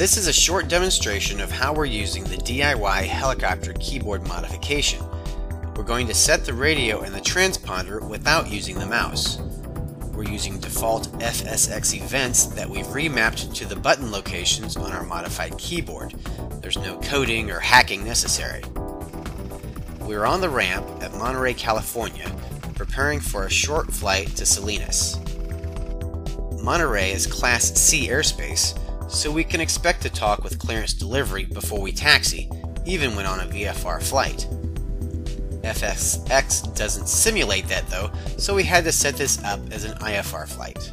This is a short demonstration of how we're using the DIY helicopter keyboard modification. We're going to set the radio and the transponder without using the mouse. We're using default FSX events that we've remapped to the button locations on our modified keyboard. There's no coding or hacking necessary. We're on the ramp at Monterey, California, preparing for a short flight to Salinas. Monterey is Class C airspace, so we can expect to talk with clearance delivery before we taxi, even when on a VFR flight. FSX doesn't simulate that though, so we had to set this up as an IFR flight.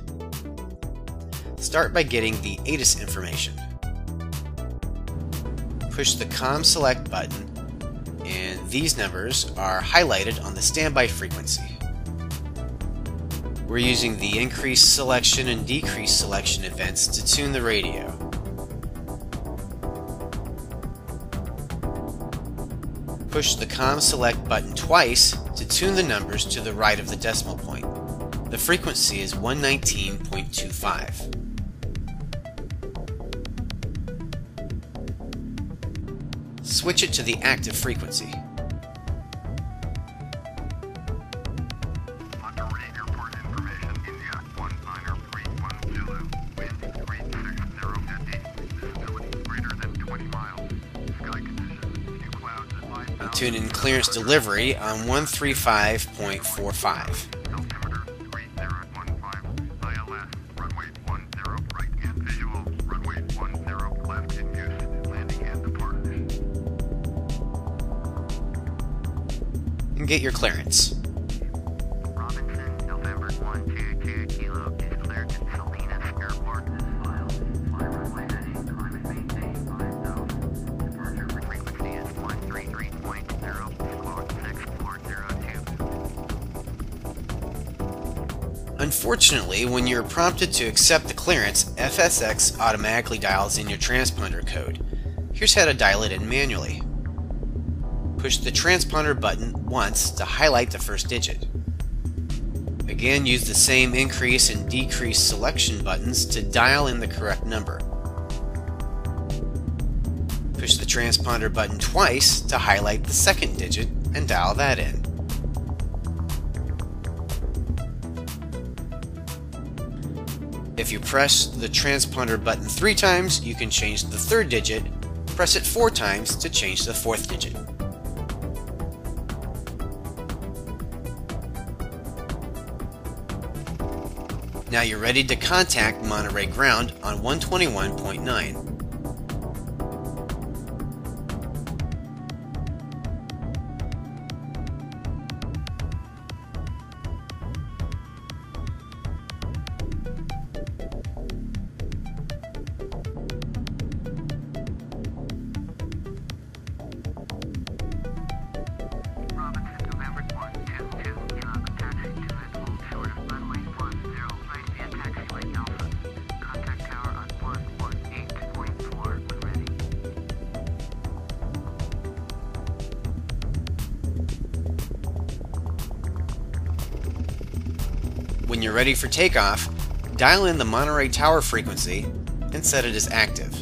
Start by getting the ATIS information. Push the COM select button, and these numbers are highlighted on the standby frequency. We're using the increase selection and decrease selection events to tune the radio. Push the COM select button twice to tune the numbers to the right of the decimal point. The frequency is 119.25. Switch it to the active frequency. Tune in clearance delivery on 135.45. And get your clearance. Unfortunately, when you're prompted to accept the clearance, FSX automatically dials in your transponder code. Here's how to dial it in manually. Push the transponder button once to highlight the first digit. Again, use the same increase and decrease selection buttons to dial in the correct number. Push the transponder button twice to highlight the second digit and dial that in. If you press the transponder button three times, you can change the third digit. Press it four times to change the fourth digit. Now you're ready to contact Monterey Ground on 121.9. When you're ready for takeoff, dial in the Monterey Tower frequency and set it as active.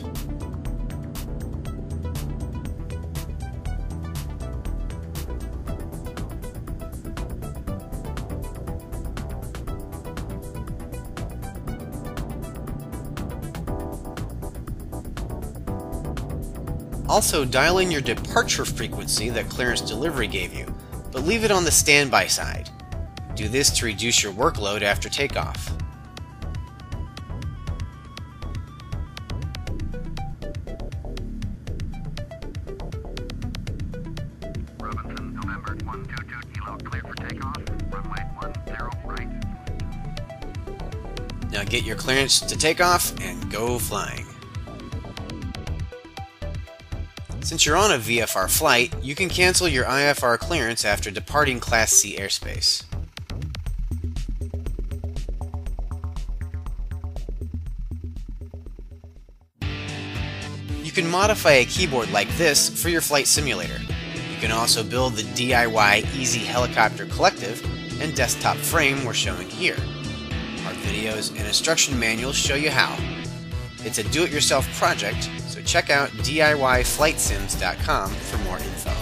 Also, dial in your departure frequency that clearance delivery gave you, but leave it on the standby side. Do this to reduce your workload after takeoff. Robinson, November 122 Kilo, clear for takeoff. Runway 10 right. Now get your clearance to take off and go flying. Since you're on a VFR flight, you can cancel your IFR clearance after departing Class C airspace. Can modify a keyboard like this for your flight simulator. You can also build the DIY Easy Helicopter Collective and desktop frame we're showing here. Our videos and instruction manuals show you how. It's a do it yourself project, so check out DIYflightsims.com for more info.